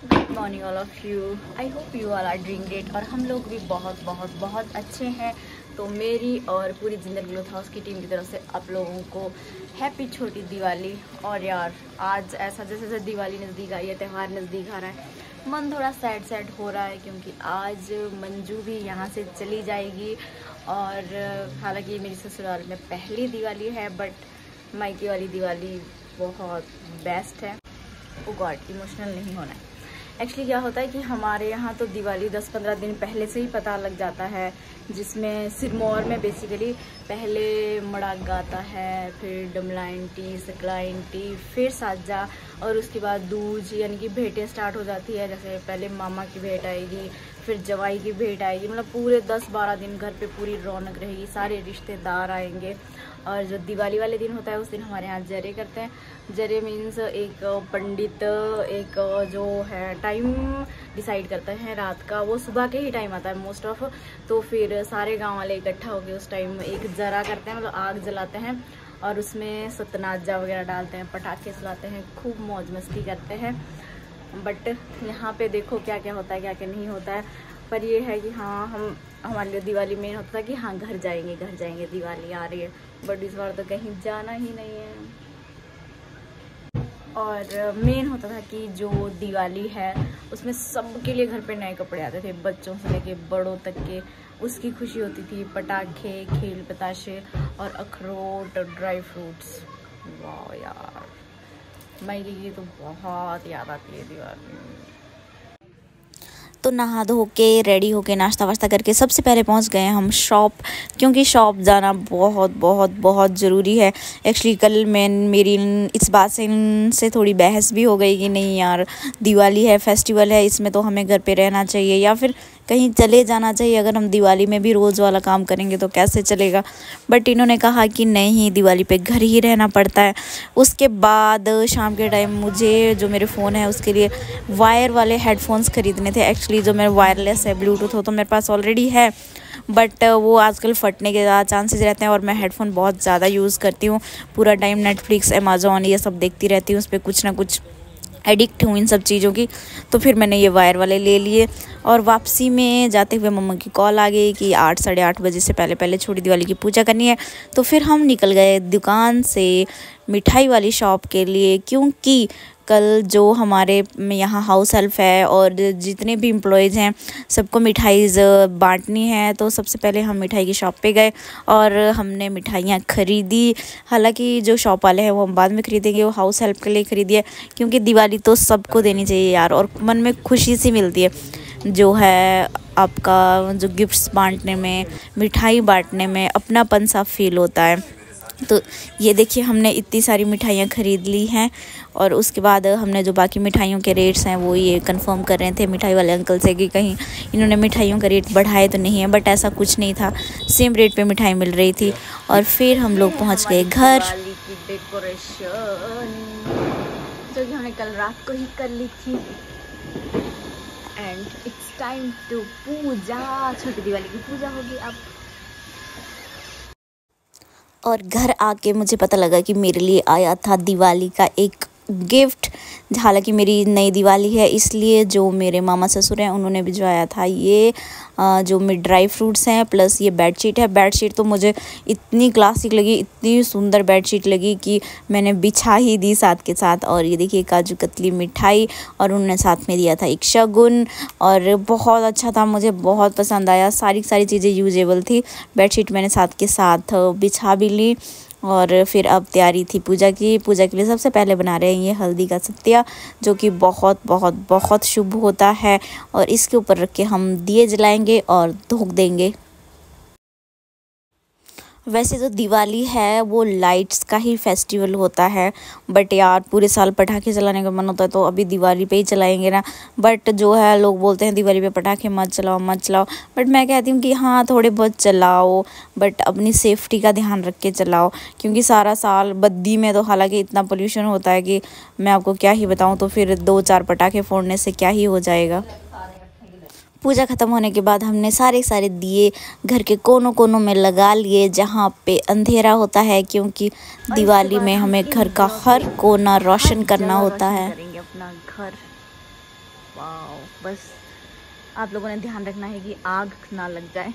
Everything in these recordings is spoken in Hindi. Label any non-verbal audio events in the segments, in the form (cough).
Good morning all of you I hope you are are during great और हम लोग भी बहुत बहुत बहुत अच्छे हैं। तो मेरी और पूरी ज़िंदगी ग्लोथ हाउस की टीम की तरफ़ से आप लोगों को हैप्पी छोटी दिवाली। और यार, आज ऐसा, जैसे जैसे दिवाली नज़दीक आई है, त्यौहार नज़दीक आ रहा है, मन थोड़ा सैड सैड हो रहा है क्योंकि आज मंजू भी यहाँ से चली जाएगी। और हालाँकि मेरी ससुराल में पहली दिवाली है बट मायके वाली दिवाली बहुत बेस्ट है। वो गॉड इमोशनल नहीं होना है। एक्चुअली क्या होता है कि हमारे यहाँ तो दिवाली 10-15 दिन पहले से ही पता लग जाता है, जिसमें सिरमौर में बेसिकली पहले मड़ाक गाता है, फिर डमलाइन टी सकलाइन टी फिर साजा, और उसके बाद दूज, यानी कि भेंटें स्टार्ट हो जाती है। जैसे पहले मामा की भेंट आएगी, फिर जवाई की भेंट आएगी मतलब पूरे दस बारह दिन घर पे पूरी रौनक रहेगी, सारे रिश्तेदार आएँगे। और जो दिवाली वाले दिन होता है, उस दिन हमारे यहाँ जरे करते हैं। जरे मीन्स एक पंडित, एक जो है टाइम डिसाइड करते हैं रात का। वो सुबह के ही टाइम आता है मोस्ट ऑफ़ तो फिर सारे गाँव वाले इकट्ठा होकर उस टाइम एक जरा करते हैं मतलब आग जलाते हैं और उसमें सतनाजा वगैरह डालते हैं, पटाखे चलाते हैं, खूब मौज मस्ती करते हैं। बट यहाँ पे देखो क्या क्या होता है क्या क्या नहीं होता है। पर ये है कि हाँ हम, हमारे लिए दिवाली मेन होता था कि हाँ घर जाएँगे घर जाएँगे, दिवाली आ रही है। बट इस बार तो कहीं जाना ही नहीं है। और मेन होता था कि जो दिवाली है उसमें सबके लिए घर पे नए कपड़े आते थे, बच्चों से लेके बड़ों तक के। उसकी खुशी होती थी, पटाखे, खेल पताशे और अखरोट और ड्राई फ्रूट्स वाह यार। मैं ये तो बहुत याद आती है दिवाली तो नहा धो के रेडी होके, नाश्ता वाश्ता करके सबसे पहले पहुँच गए हम शॉप क्योंकि शॉप जाना बहुत बहुत बहुत ज़रूरी है। एक्चुअली कल मैं, मेरी इस बात से इनसे थोड़ी बहस भी हो गई कि नहीं यार, दिवाली है फेस्टिवल है, इसमें तो हमें घर पे रहना चाहिए, या फिर कहीं चले जाना चाहिए, अगर हम दिवाली में भी रोज़ वाला काम करेंगे तो कैसे चलेगा? बट इन्होंने कहा कि नहीं, दिवाली पे घर ही रहना पड़ता है। उसके बाद शाम के टाइम मुझे जो मेरे फ़ोन है, उसके लिए वायर वाले हेडफोन्स ख़रीदने थे। एक्चुअली जो मेरा वायरलेस है ब्लूटूथ हो तो मेरे पास ऑलरेडी है। बट वो आजकल फटने के ज़्यादा चांसेस रहते हैं और मैं हेडफोन बहुत ज़्यादा यूज़ करती हूँ। पूरा टाइम नेटफ्लिक्स अमेज़ोन ये सब देखती रहती हूँ, उस पर कुछ ना कुछ एडिक्ट हूँ इन सब चीज़ों की तो फिर मैंने ये वायर वाले ले लिए और वापसी में जाते हुए मम्मा की कॉल आ गई कि आठ, साढ़े आठ बजे से पहले पहले छोटी दिवाली की पूजा करनी है। तो फिर हम निकल गए दुकान से मिठाई वाली शॉप के लिए, क्योंकि कल जो हमारे यहाँ हाउस हेल्प है और जितने भी एम्प्लॉयज़ हैं, सबको मिठाई बांटनी है तो सबसे पहले हम मिठाई की शॉप पे गए और हमने मिठाइयाँ ख़रीदी। हालाँकि जो शॉप वाले हैं, वो हम बाद में ख़रीदेंगे, वो हाउस हेल्प के लिए ख़रीदी है क्योंकि दिवाली तो सबको देनी चाहिए यार और मन में खुशी सी मिलती है। जो है आपका जो गिफ्ट्स बांटने में, मिठाई बांटने में अपनापन सा फील होता है। तो ये देखिए हमने इतनी सारी मिठाइयाँ ख़रीद ली हैं और उसके बाद हमने जो बाकी मिठाइयों के रेट्स हैं वो ये कंफर्म कर रहे थे मिठाई वाले अंकल से कि कहीं इन्होंने मिठाइयों का रेट बढ़ाए तो नहीं है बट ऐसा कुछ नहीं था। सेम रेट पे मिठाई मिल रही थी और फिर हम लोग पहुँच गए घर। जो कि हमने कल रात को ही कर ली थी। And it's time to puja. छोटी दिवाली की पूजा होगी अब। और घर आके मुझे पता लगा कि मेरे लिए आया था दिवाली का एक गिफ्ट, हालाँकि मेरी नई दिवाली है, इसलिए जो मेरे मामा ससुर हैं, उन्होंने भिजवाया था ये जो मेरे ड्राई फ्रूट्स हैं, प्लस ये बेडशीट है। बेडशीट तो मुझे इतनी क्लासिक लगी, इतनी सुंदर बेडशीट लगी कि मैंने बिछा ही दी साथ के साथ। और ये देखिए, काजू कतली मिठाई, और उन्होंने साथ में दिया था एक शगुन, और बहुत अच्छा था, मुझे बहुत पसंद आया। सारी सारी चीज़ें यूजेबल थी। बेडशीट मैंने साथ के साथ बिछा भी ली। और फिर अब तैयारी थी पूजा की। पूजा के लिए सबसे पहले बना रहे हैं ये हल्दी का सत्या, जो कि बहुत बहुत बहुत शुभ होता है। और इसके ऊपर रख के हम दिए जलाएँगे और धोख देंगे। वैसे तो दिवाली है, वो लाइट्स का ही फेस्टिवल होता है बट यार पूरे साल पटाखे चलाने का मन होता है तो अभी दिवाली पे ही चलाएँगे ना। बट जो है, लोग बोलते हैं दिवाली पे पटाखे मत चलाओ मत चलाओ। बट मैं कहती हूँ कि हाँ थोड़े बहुत चलाओ बट अपनी सेफ्टी का ध्यान रख के चलाओ, क्योंकि सारा साल बद्दी में तो हालाँकि इतना पोल्यूशन होता है कि मैं आपको क्या ही बताऊँ तो फिर दो चार पटाखे फोड़ने से क्या ही हो जाएगा। पूजा ख़त्म होने के बाद हमने सारे सारे दिए घर के कोनों कोनों में लगा लिए जहाँ पे अंधेरा होता है क्योंकि दिवाली में हमें घर का हर कोना रोशन करना होता है। अपना घर। बस आप लोगों ने ध्यान रखना है कि आग ना लग जाए।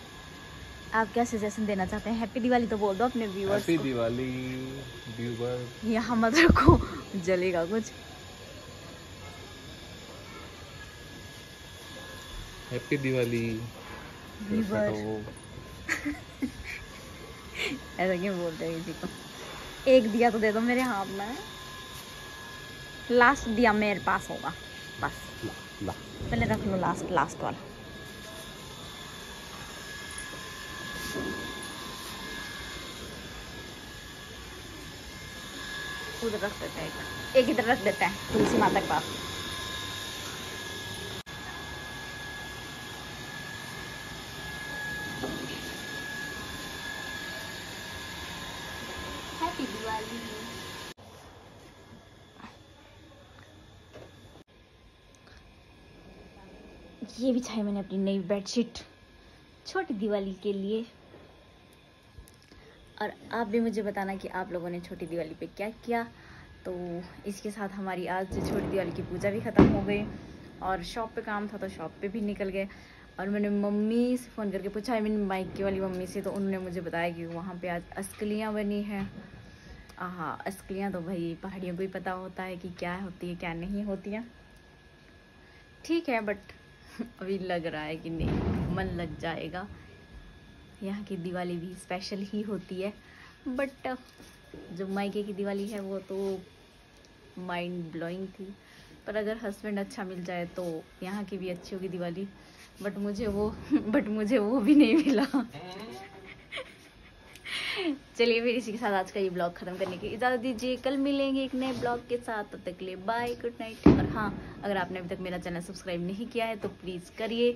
आप क्या सजेशन देना चाहते हैं? हैप्पी दिवाली तो बोल दो अपने व्यूअर्स हैप्पी दिवाली व्यूवर यहाँ मत रखो जलेगा कुछ। हैप्पी दिवाली (laughs) ऐसा क्यों बोलते हैं किसी को? एक दिया तो दे दो मेरे हाथ में। लास्ट दिया मेरे पास होगा। बस। पहले रख लो लास्ट लास्ट वाला। उधर रख देते हैं। एक एक इधर रख देते हैं। तुलसी माता के पास। ये बिछाई मैंने अपनी नई बेडशीट छोटी दिवाली के लिए। और आप भी मुझे बताना कि आप लोगों ने छोटी दिवाली पे क्या किया। तो इसके साथ हमारी आज छोटी दिवाली की पूजा भी ख़त्म हो गई और शॉप पे काम था तो शॉप पे भी निकल गए। और मैंने मम्मी से फ़ोन करके पूछा आई मीन माइके वाली मम्मी से तो उन्होंने मुझे बताया कि वहाँ पे आज अस्कलियाँ बनी हैं। हाँ अस्कलियाँ तो भाई पहाड़ियों को ही पता होता है कि क्या होती है, क्या नहीं होती है। ठीक है बट (laughs) अभी लग रहा है कि नहीं मन लग जाएगा। यहाँ की दिवाली भी स्पेशल ही होती है। बट जो मायके की दिवाली है वो तो माइंड ब्लोइंग थी। पर अगर हस्बैंड अच्छा मिल जाए तो यहाँ की भी अच्छी होगी दिवाली। बट मुझे वो (laughs) बट मुझे वो भी नहीं मिला। (laughs) चलिए फिर इसी के साथ आज का ये ब्लॉग खत्म करने की इजाज़त दीजिए। कल मिलेंगे एक नए ब्लॉग के साथ। तब तक के लिए बाय गुड नाइट और हाँ अगर आपने अभी तक मेरा चैनल सब्सक्राइब नहीं किया है तो प्लीज़ करिए।